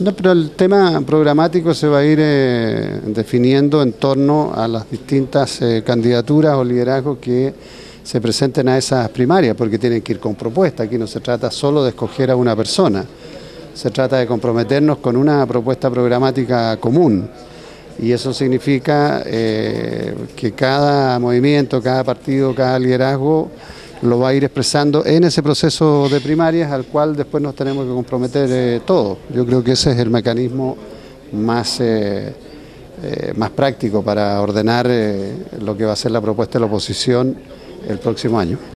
No, pero el tema programático se va a ir eh, definiendo en torno a las distintas eh, candidaturas o liderazgos que se presenten a esas primarias, porque tienen que ir con propuesta. Aquí no se trata solo de escoger a una persona, se trata de comprometernos con una propuesta programática común. Y eso significa eh, que cada movimiento, cada partido, cada liderazgo lo va a ir expresando en ese proceso de primarias al cual después nos tenemos que comprometer eh, todos. Yo creo que ese es el mecanismo más, eh, eh, más práctico para ordenar lo que va a ser la propuesta de la oposición el próximo año.